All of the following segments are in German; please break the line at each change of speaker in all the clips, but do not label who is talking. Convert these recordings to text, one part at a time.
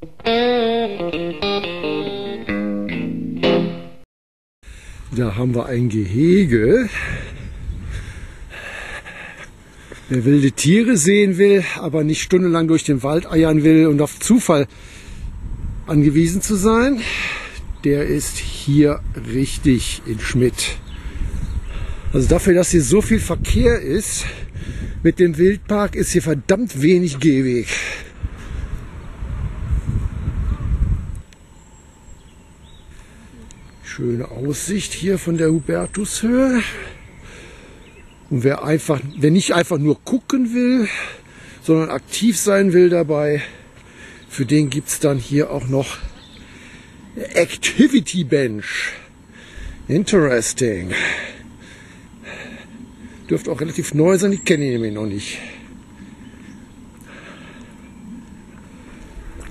Da haben wir ein Gehege. Wer wilde Tiere sehen will, aber nicht stundenlang durch den Wald eiern will und auf Zufall angewiesen zu sein, der ist hier richtig in Schmidt. Also dafür, dass hier so viel Verkehr ist, mit dem Wildpark ist hier verdammt wenig Gehweg. Schöne Aussicht hier von der Hubertushöhe. Und wer einfach, wer nicht einfach nur gucken will, sondern aktiv sein will dabei, für den gibt es dann hier auch noch Activity Bench. Interesting. Dürfte auch relativ neu sein, die kenne ich nämlich noch nicht.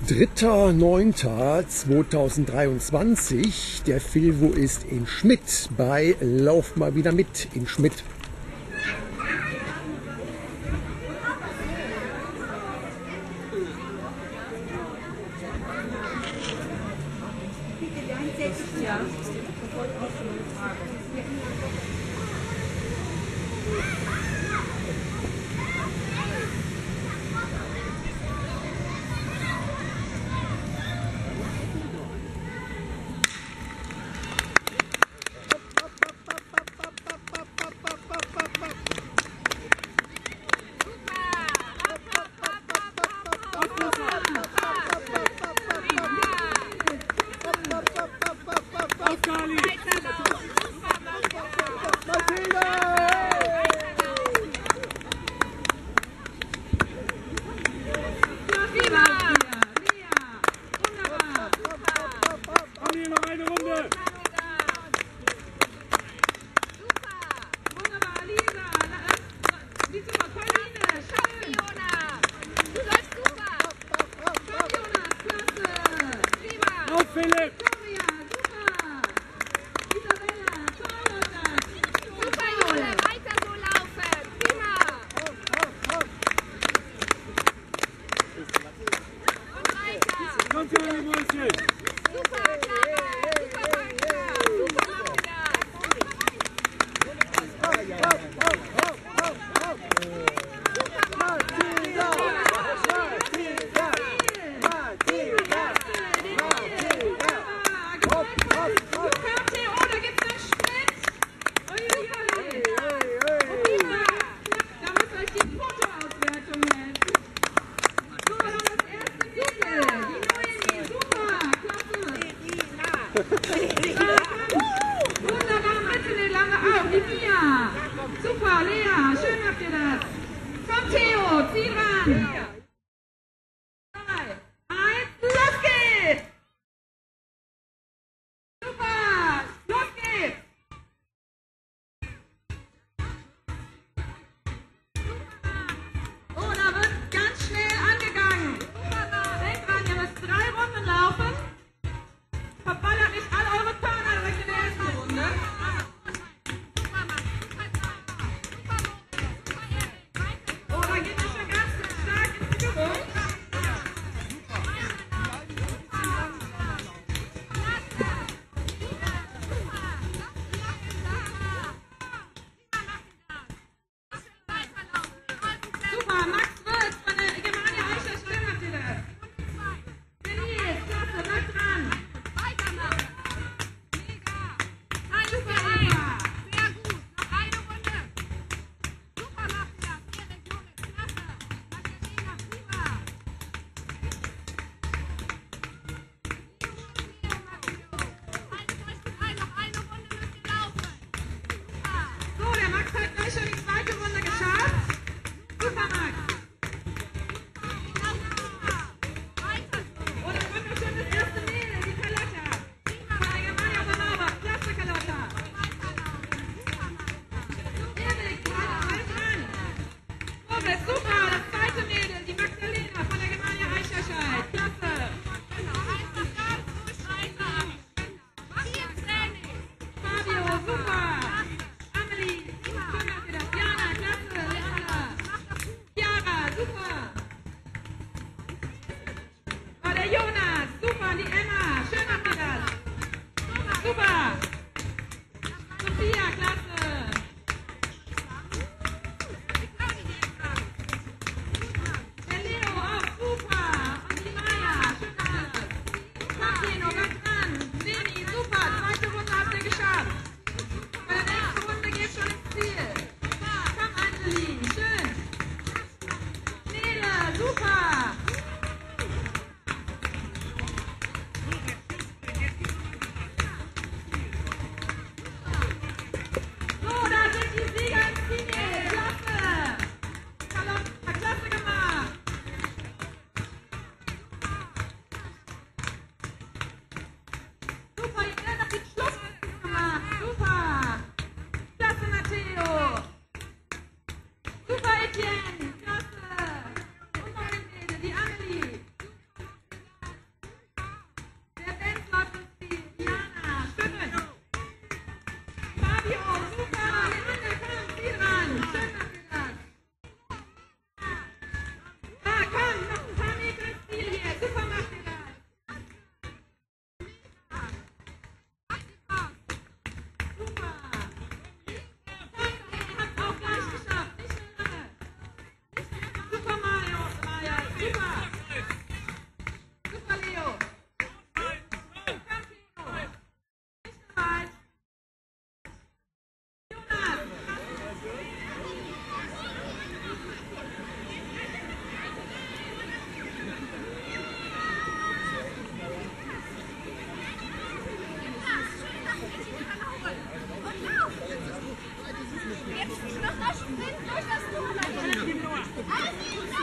3.9.2023. Der Filvo ist in Schmidt bei Lauf mal wieder mit in Schmidt.
Viva!
Wunderbar, eine lange Arm, die Mia. Super, Lea, schön habt ihr das. Komm, Theo, zieh ran.
Thank you.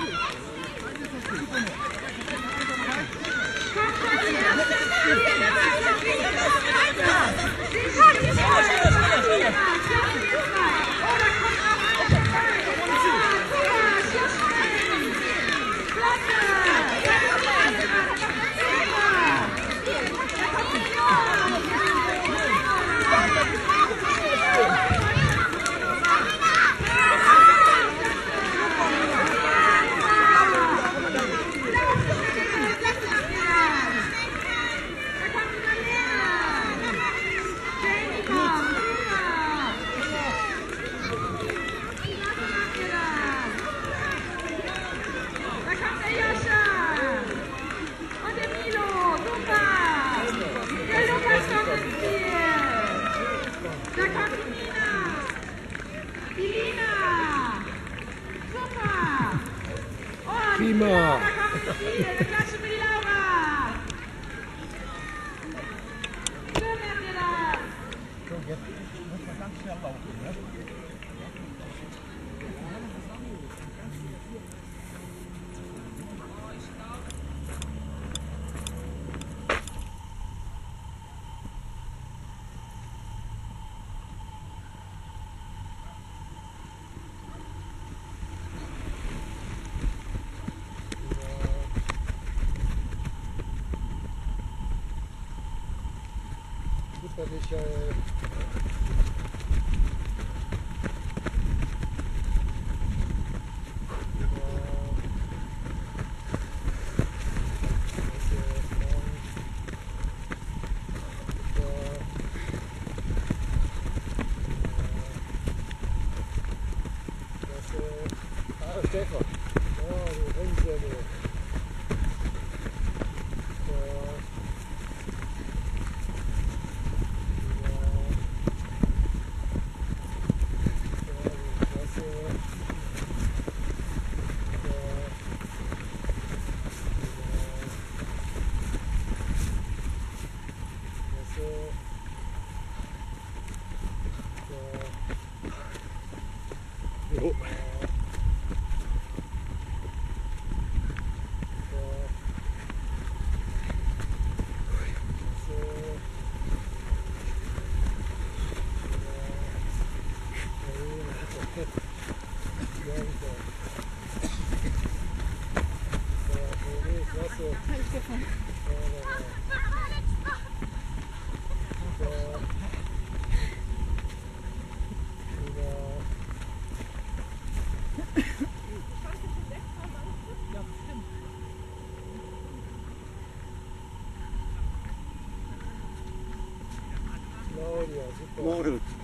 Prima.
da kommt ins Spiel. Eine Klatsche für die Laura. Schön macht ihr das.
Super, Michael. Stefan. fruit.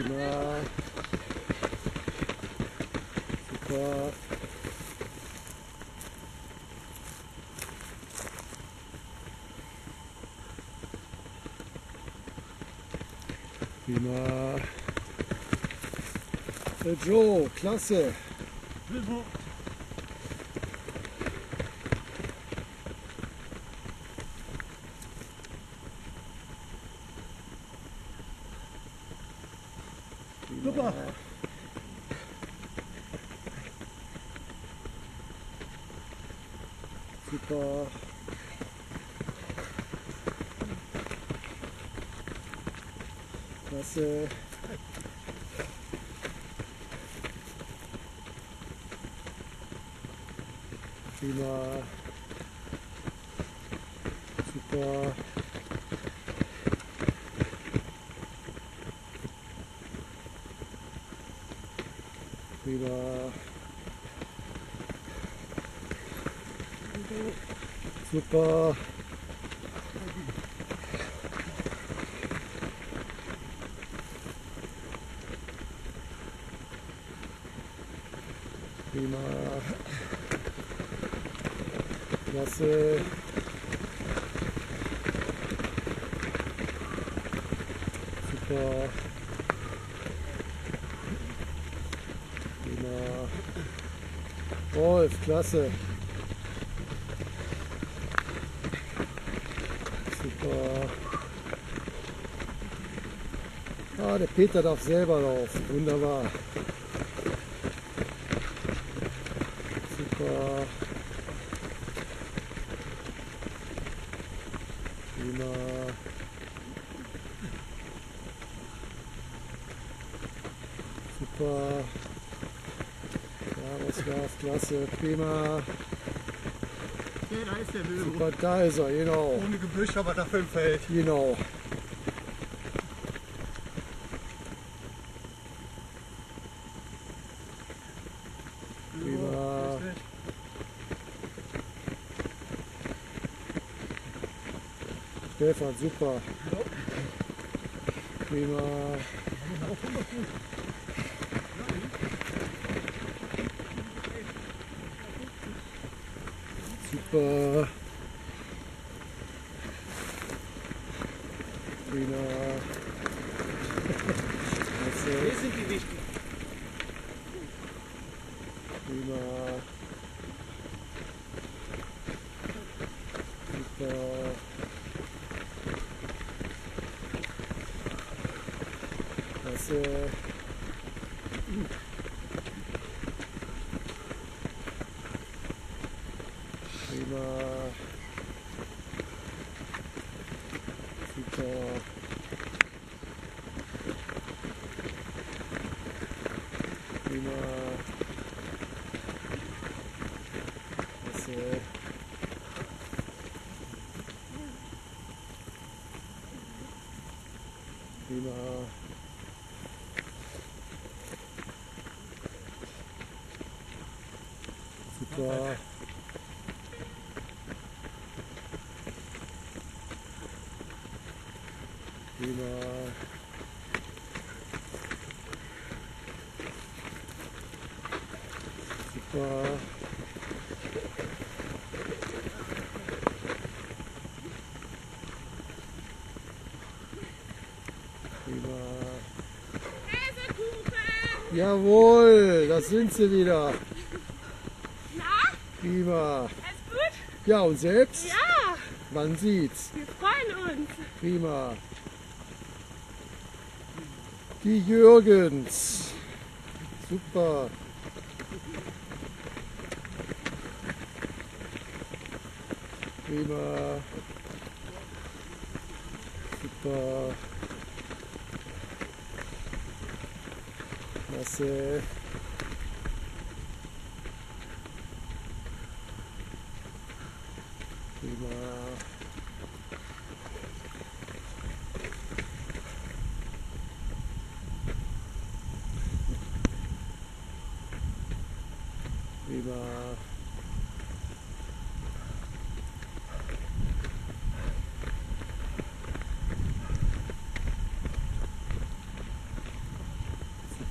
Prima. Super. Prima. Der Joe, klasse. Super. Prima. Super. Prima. Super. Klasse. Super. Wolf, klasse. Super. Ah, der Peter darf selber laufen. Wunderbar. Super. Prima. Super. Ja, was war's? Klasse. Prima.
Ja, da ist der Löwe.
Super, da ist er, genau.
Ohne Gebüsch, aber dafür im Feld.
Genau. Prima. Stefan, super. Prima. Super. Prima.
Hier sind die wichtig.
Prima. Super. Klasse. Prima. Super. Prima. Klasse. Prima. Super. Prima. Prima. Jawohl, das sind sie wieder.
Na,
Prima.
alles gut?
Ja, und selbst?
Ja,
Man sieht's.
wir freuen uns.
Prima. Die Jürgens. Super. Prima. Super. Klasse. Prima. Prima.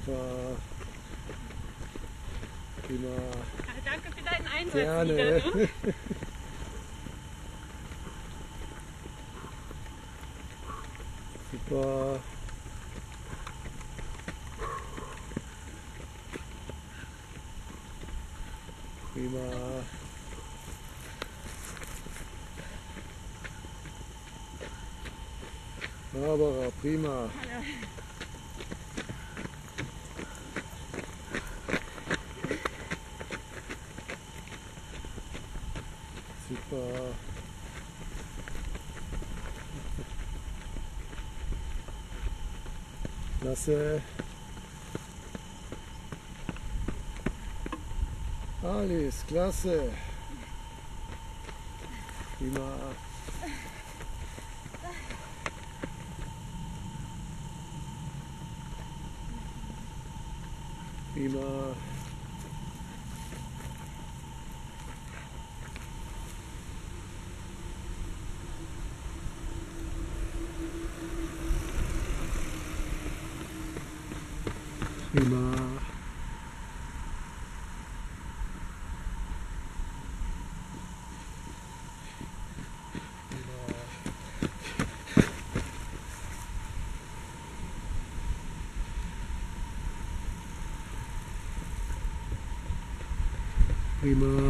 Super. Prima.
Ja, danke für deinen Einsatz
Gerne.
Ne?
Super. Prima. Barbara, prima. Super. Klasse. Alice, klasse. Prima. Prima.
Prima. Prima.
Danke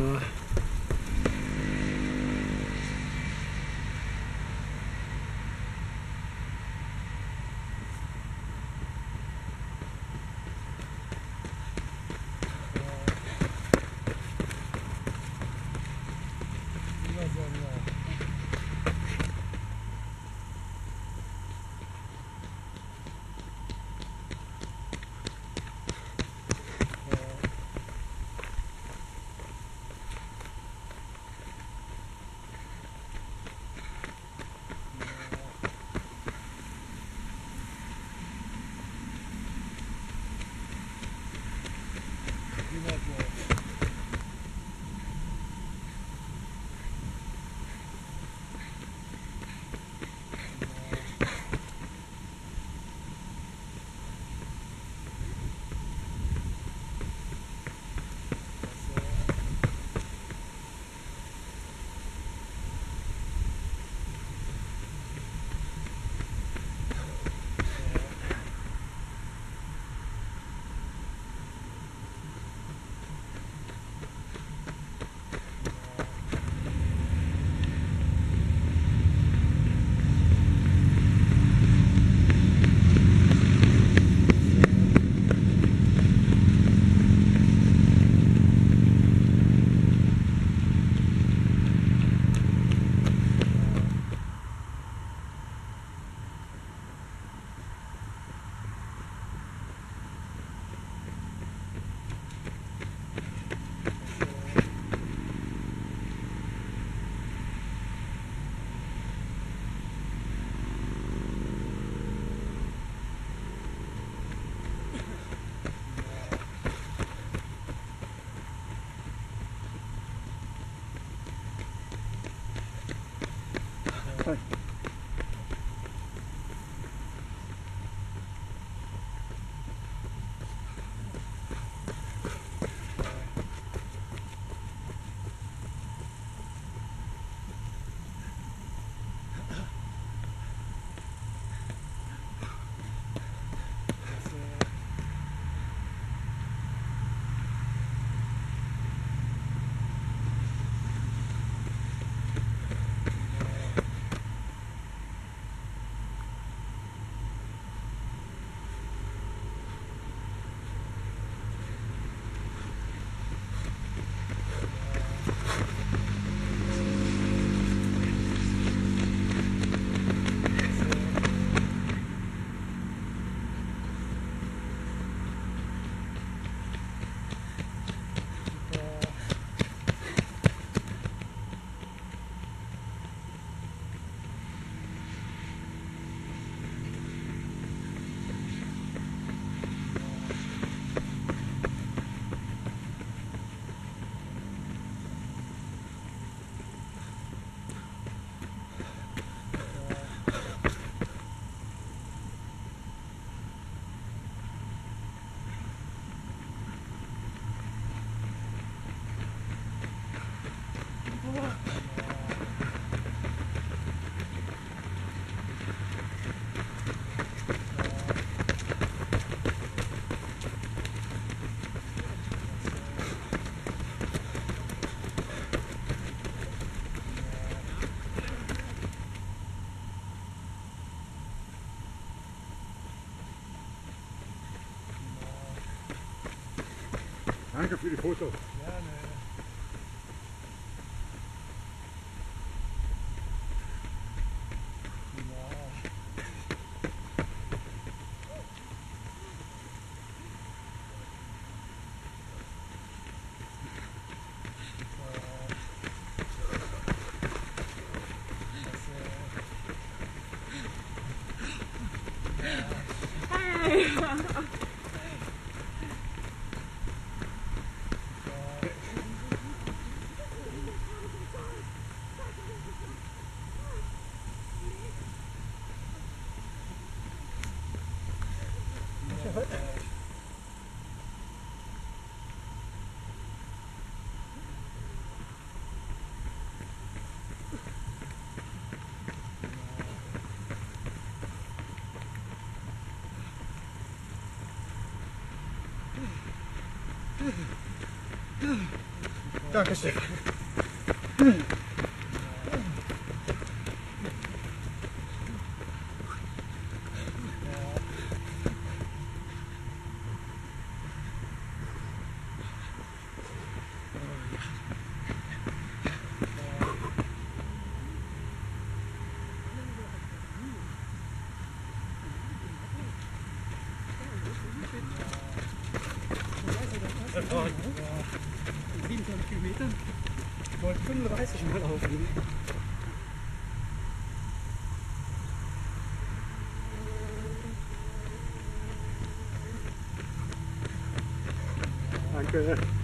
für die Dankeschön. 35 Mal laufen.
Danke.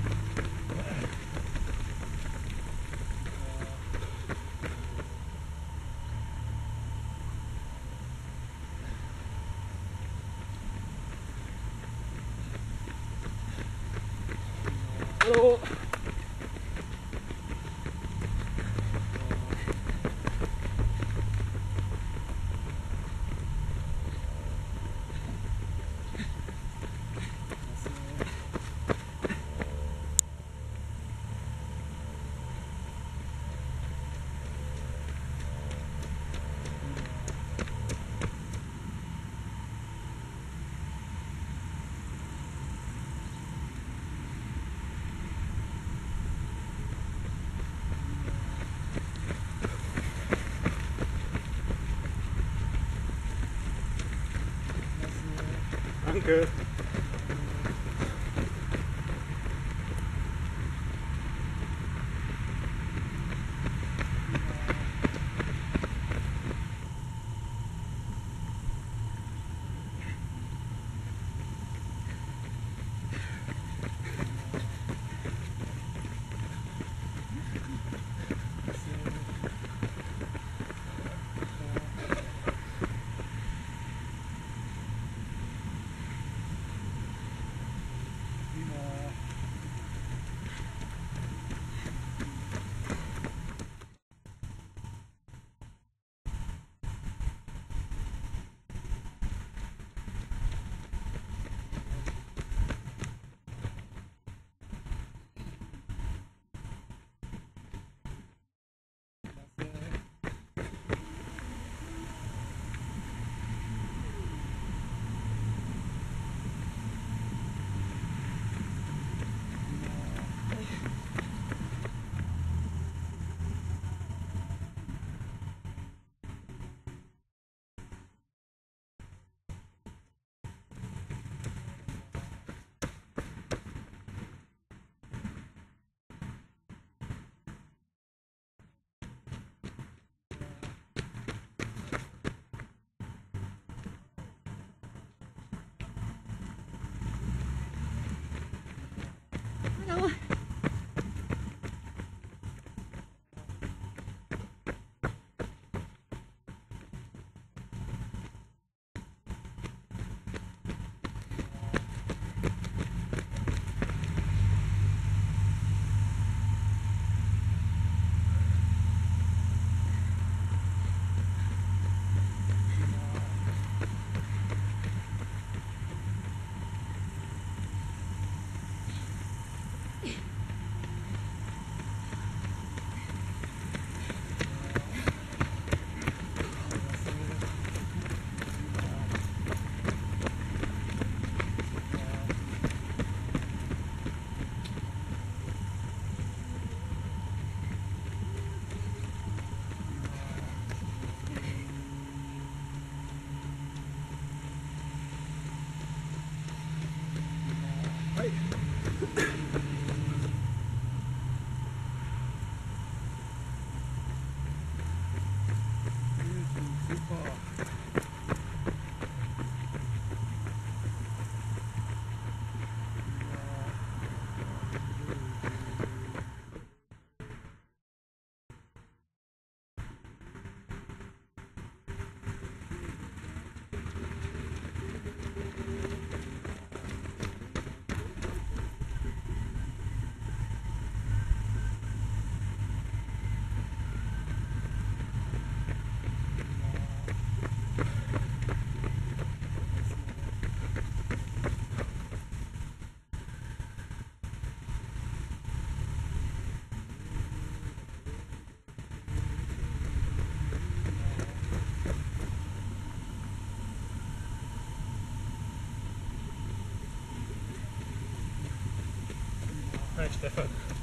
Danke.
Nein, Stefan.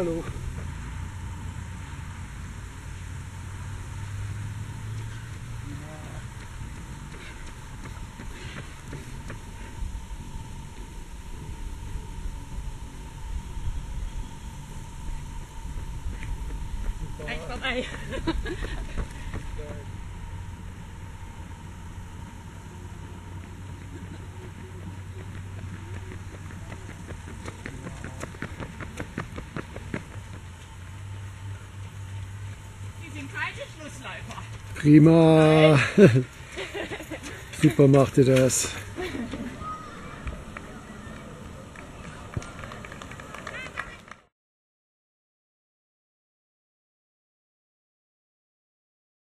Hello.
Prima. Super macht ihr das.